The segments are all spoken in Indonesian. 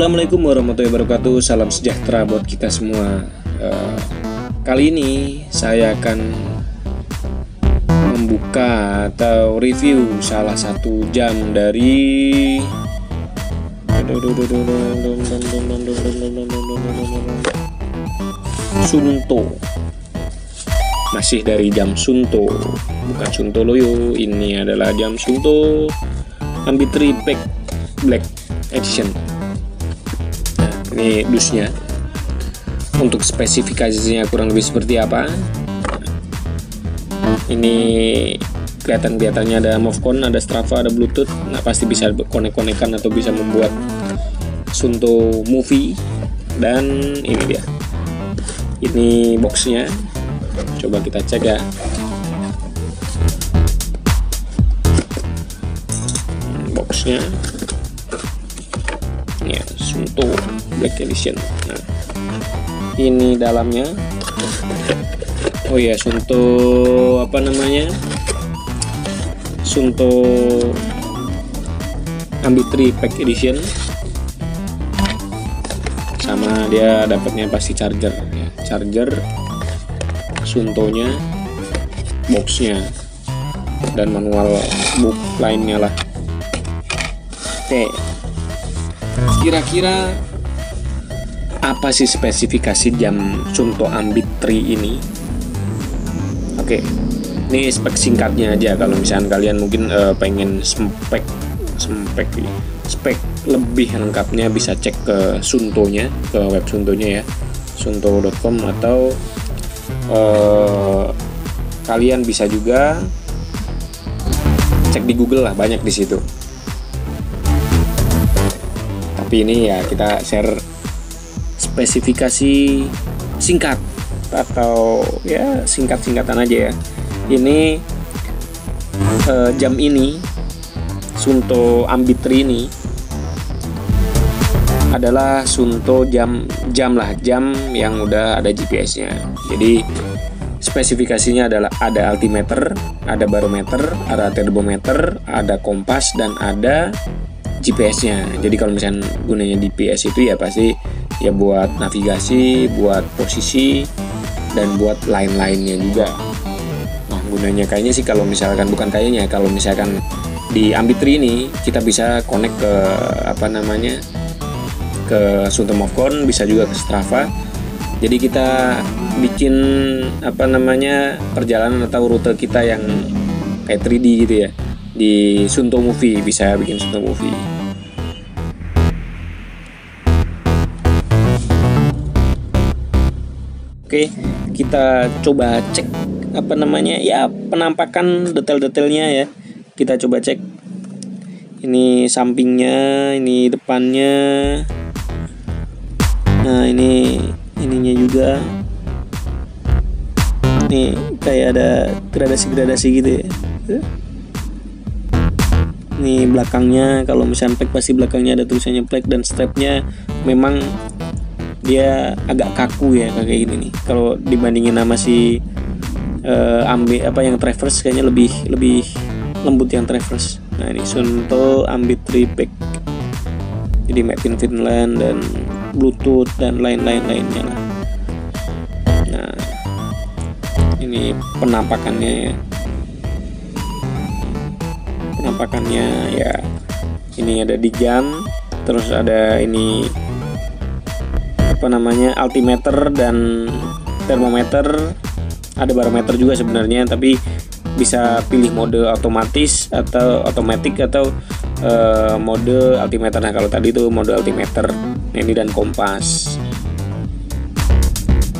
Assalamualaikum warahmatullahi wabarakatuh. Salam sejahtera buat kita semua. Uh, kali ini saya akan membuka atau review salah satu jam dari Sunto. Masih dari jam Sunto, bukan Sunto Loyo. Ini adalah jam Sunto Ambitri Pack Black Edition ini dusnya untuk spesifikasinya kurang lebih seperti apa? Ini kelihatan kelihatannya ada Movcon, ada Strava, ada Bluetooth. Nah pasti bisa konek-konekan atau bisa membuat Sunto Movie. Dan ini dia. Ini boxnya. Coba kita cek ya. Boxnya. Ya Sunto Black Edition nah ini dalamnya. Oh ya Sunto apa namanya? Sunto Ambitri Pack Edition. Sama dia dapatnya pasti charger ya. Charger Suntonya boxnya dan manual book lainnya lah. Oke. Kira-kira apa sih spesifikasi jam Sunto Ambit 3 ini? Oke, ini spek singkatnya aja kalau misalnya kalian mungkin uh, pengen spek spek spek lebih lengkapnya bisa cek ke Suntonya, ke web Suntonya ya, sunto.com atau uh, kalian bisa juga cek di Google lah banyak di situ. Tapi ini ya kita share spesifikasi singkat atau ya singkat-singkatan aja ya. Ini eh, jam ini Sunto Ambitri ini adalah Sunto jam jam lah jam yang udah ada GPS-nya. Jadi spesifikasinya adalah ada altimeter, ada barometer, ada termometer, ada kompas dan ada GPS-nya. Jadi kalau misalnya gunanya GPS itu ya pasti ya buat navigasi, buat posisi dan buat lain-lainnya juga. Nah, gunanya kayaknya sih kalau misalkan bukan kayaknya kalau misalkan di Ambitri ini kita bisa connect ke apa namanya? ke Suntomovcon, bisa juga ke Strava. Jadi kita bikin apa namanya? perjalanan atau rute kita yang kayak 3D gitu ya di Sunto Movie bisa bikin Sunto Movie Oke, kita coba cek apa namanya ya penampakan detail-detailnya ya. Kita coba cek. Ini sampingnya, ini depannya. Nah, ini ininya juga. Nih kayak ada gradasi-gradasi gitu ya. Nih belakangnya kalau misalnya pack pasti belakangnya ada tulisannya pack dan strapnya memang dia agak kaku ya kayak gini nih. Kalau dibandingin sama si uh, ambil apa yang Traverse kayaknya lebih lebih lembut yang Traverse nah ini Sunto Ambit Pack jadi made in Finland dan Bluetooth dan lain-lain lainnya lah. Nah ini penampakannya ya. Penampakannya ya ini ada di jam terus ada ini apa namanya altimeter dan termometer. Ada barometer juga sebenarnya tapi bisa pilih mode otomatis atau otomatis atau uh, mode altimeter. Nah kalau tadi itu mode altimeter ini dan kompas.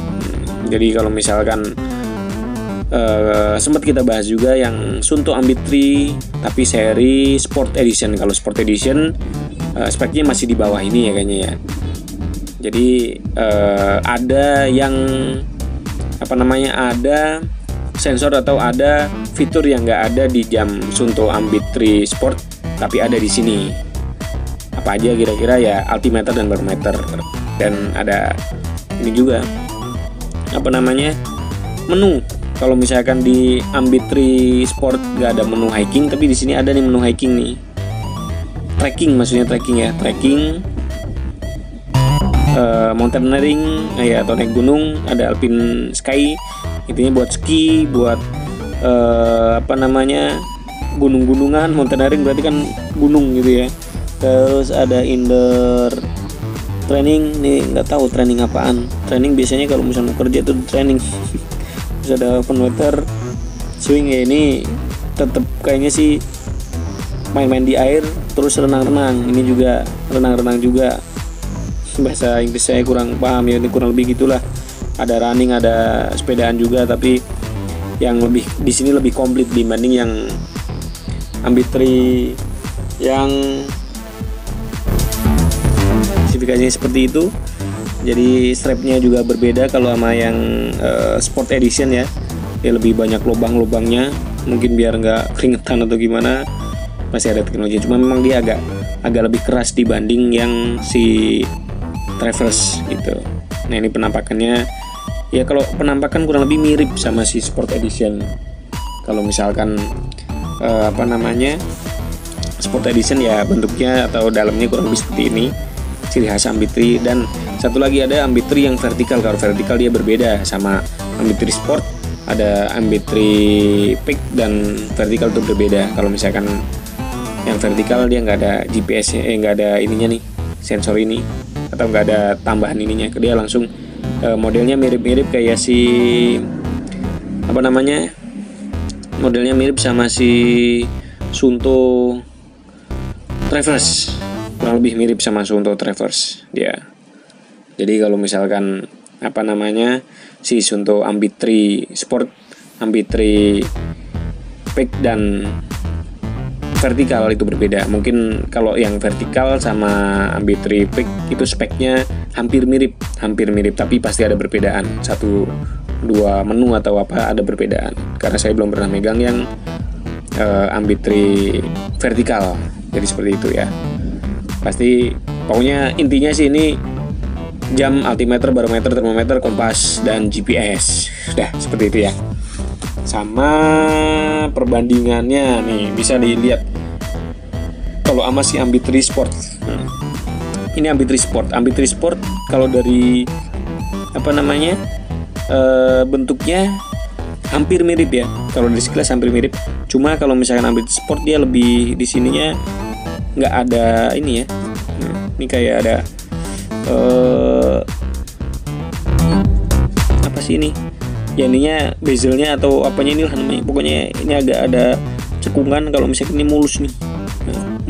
Hmm, jadi kalau misalkan uh, sempat kita bahas juga yang Sunto Ambitri tapi seri Sport Edition. Kalau Sport Edition uh, speknya masih di bawah ini ya kayaknya ya jadi uh, ada yang apa namanya ada sensor atau ada fitur yang nggak ada di jam Sunto Ambit 3 Sport tapi ada di sini. Apa aja kira-kira ya altimeter dan barometer. Dan ada ini juga apa namanya menu. Kalau misalkan di Ambit 3 Sport nggak ada menu hiking tapi di sini ada nih menu hiking nih. Tracking maksudnya tracking ya tracking uh, mountaineering ya atau naik gunung ada alpine sky intinya buat ski buat uh, apa namanya gunung-gunungan mountaineering berarti kan gunung gitu ya. Terus ada indoor training nih nggak tahu training apaan. Training biasanya kalau misalnya kerja tuh training. Terus ada open water swing ya ini tetap kayaknya sih main-main di air terus renang-renang. Ini juga renang-renang juga bahasa Inggris saya kurang paham ya kurang lebih gitulah. Ada running ada sepedaan juga tapi yang lebih di sini lebih komplit dibanding yang ambitri yang spesifikasinya seperti itu. Jadi strapnya juga berbeda kalau sama yang uh, sport edition ya. Dia lebih banyak lubang-lubangnya. Mungkin biar nggak keringetan atau gimana masih ada teknologi. Cuma memang dia agak agak lebih keras dibanding yang si Traverse gitu. Nah ini penampakannya ya kalau penampakan kurang lebih mirip sama si Sport Edition. Kalau misalkan uh, apa namanya Sport Edition ya bentuknya atau dalamnya kurang lebih seperti ini ciri khas Ambitri. Dan satu lagi ada Ambitri yang vertikal. Kalau vertikal dia berbeda sama Ambitri Sport ada Ambitri Peak dan vertikal itu berbeda. Kalau misalkan yang vertikal dia nggak ada GPS eh nggak ada ininya nih sensor ini atau nggak ada tambahan ininya. Dia langsung eh, modelnya mirip-mirip kayak si apa namanya modelnya mirip sama si Sunto Traverse. Kurang lebih mirip sama Sunto Traverse dia. Jadi kalau misalkan apa namanya si Sunto Ambitri Sport Ambitri Peak dan vertikal itu berbeda. Mungkin kalau yang vertikal sama Ambitri Peak itu speknya hampir mirip hampir mirip tapi pasti ada perbedaan. Satu dua menu atau apa ada perbedaan. Karena saya belum pernah megang yang uh, Ambitri vertikal. Jadi seperti itu ya. Pasti pokoknya intinya sih ini jam altimeter barometer termometer kompas dan GPS sudah seperti itu ya. Sama perbandingannya nih bisa dilihat kalau ama si Ambitri Sport. Hmm. ini Ambitri Sport. Ambitri Sport kalau dari apa namanya e, bentuknya hampir mirip ya. Kalau dari sekilas hampir mirip. Cuma kalau misalkan Ambitri Sport dia lebih di sininya nggak ada ini ya. Nah, ini kayak ada uh, apa sih ini? Ya ininya bezelnya atau apanya ini lah namanya. Pokoknya ini agak ada cekungan kalau misalkan ini mulus nih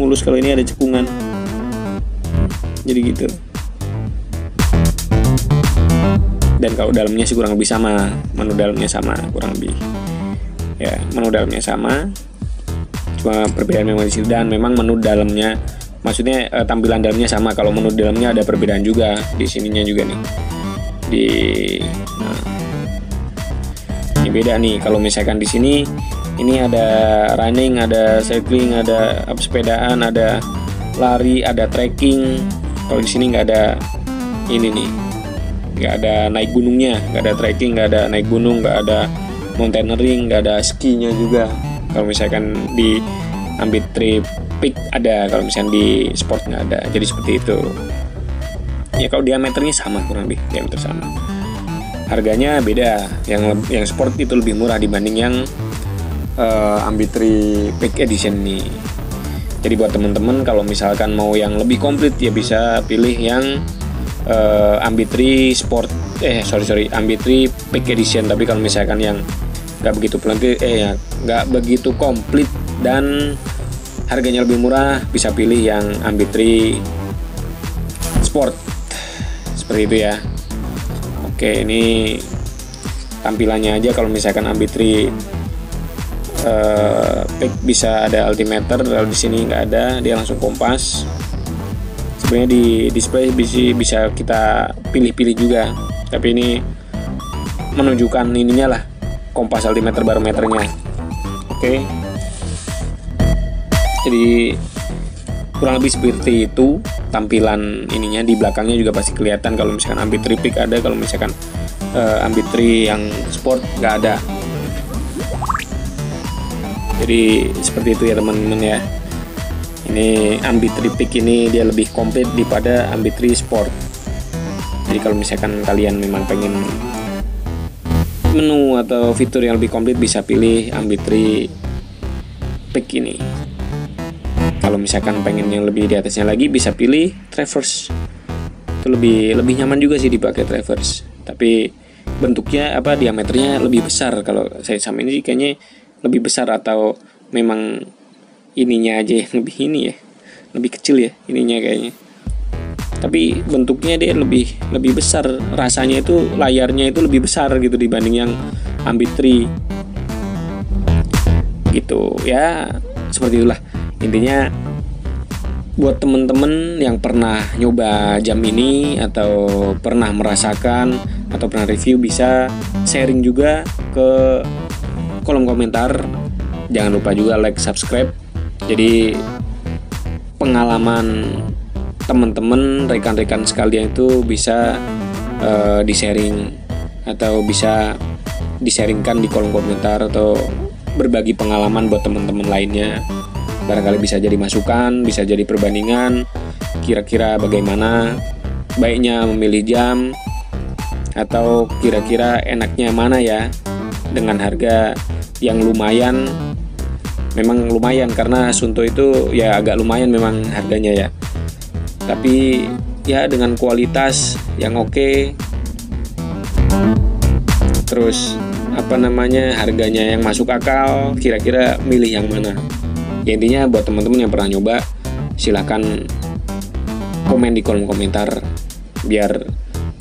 mulus kalau ini ada cekungan. Jadi gitu. Dan kalau dalamnya sih kurang lebih sama menu dalamnya sama kurang lebih. Ya menu dalamnya sama. Cuma perbedaan memang di sini dan memang menu dalamnya maksudnya uh, tampilan dalamnya sama. Kalau menu dalamnya ada perbedaan juga di sininya juga nih. Di nah, ini beda nih. Kalau misalkan di sini ini ada running ada cycling ada sepedaan ada lari ada trekking. Kalau di sini nggak ada ini nih. Nggak ada naik gunungnya nggak ada trekking nggak ada naik gunung nggak ada mountaineering nggak ada skinya juga. Kalau misalkan di ambil trip pick ada kalau misalkan di sport nggak ada. Jadi seperti itu. Ya kalau diameternya sama kurang lebih diameter sama. Harganya beda. Yang yang sport itu lebih murah dibanding yang uh, Ambitri Peak Edition nih jadi buat teman-teman kalau misalkan mau yang lebih komplit ya bisa pilih yang uh, Ambitri Sport eh sorry sorry Ambitri Peak Edition. Tapi kalau misalkan yang nggak begitu pelanti eh ya nggak begitu komplit dan harganya lebih murah bisa pilih yang Ambitri Sport. Seperti itu ya. Oke ini tampilannya aja kalau misalkan Ambitri uh, bisa ada altimeter kalau di sini nggak ada dia langsung kompas. Sebenarnya di display bisa bisa kita pilih-pilih juga tapi ini menunjukkan ininya lah kompas altimeter barometernya. Oke. Jadi kurang lebih seperti itu tampilan ininya di belakangnya juga pasti kelihatan kalau misalkan ambitri pick ada kalau misalkan uh, ambitri yang sport nggak ada jadi seperti itu ya teman-teman ya. Ini ambitri pick ini dia lebih komplit daripada ambitri sport. Jadi kalau misalkan kalian memang pengen menu atau fitur yang lebih komplit bisa pilih Ambitri Pick ini. Kalau misalkan pengen yang lebih di atasnya lagi bisa pilih Traverse. Itu lebih lebih nyaman juga sih dipakai Traverse. Tapi bentuknya apa diameternya lebih besar. Kalau saya sama ini kayaknya lebih besar atau memang ininya aja yang lebih ini ya lebih kecil ya ininya kayaknya. Tapi bentuknya dia lebih lebih besar rasanya itu layarnya itu lebih besar gitu dibanding yang Ambit 3 gitu ya seperti itulah. Intinya buat temen-temen yang pernah nyoba jam ini atau pernah merasakan atau pernah review bisa sharing juga ke kolom komentar. Jangan lupa juga like subscribe. Jadi pengalaman teman-teman rekan-rekan sekalian itu bisa uh, di sharing atau bisa di-sharingkan di kolom komentar atau berbagi pengalaman buat teman-teman lainnya. Barangkali bisa jadi masukan bisa jadi perbandingan kira-kira bagaimana baiknya memilih jam atau kira-kira enaknya mana ya dengan harga yang lumayan memang lumayan karena Sunto itu ya agak lumayan memang harganya ya. Tapi ya dengan kualitas yang oke okay, terus apa namanya harganya yang masuk akal kira-kira milih yang mana. Ya intinya buat teman-teman yang pernah nyoba silahkan komen di kolom komentar biar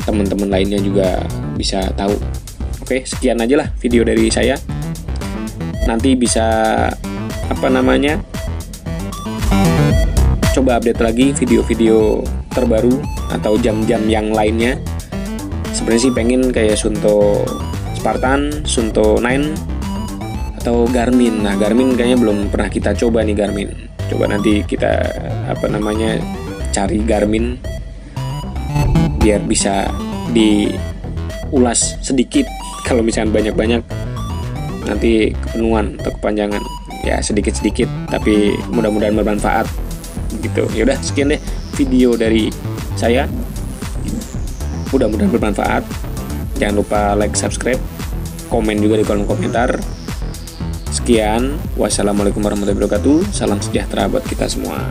teman-teman lainnya juga bisa tahu. Oke sekian aja lah video dari saya nanti bisa apa namanya coba update lagi video-video terbaru atau jam-jam yang lainnya sebenarnya sih pengen kayak Sunto Spartan, Sunto 9 atau Garmin. Nah, Garmin kayaknya belum pernah kita coba nih Garmin. Coba nanti kita apa namanya cari Garmin biar bisa diulas sedikit kalau misalnya banyak-banyak nanti kepenuhan atau kepanjangan. Ya sedikit-sedikit tapi mudah-mudahan bermanfaat. Gitu. Ya udah sekian deh video dari saya. Mudah-mudahan bermanfaat. Jangan lupa like subscribe komen juga di kolom komentar. Sekian. Wassalamualaikum warahmatullahi wabarakatuh. Salam sejahtera buat kita semua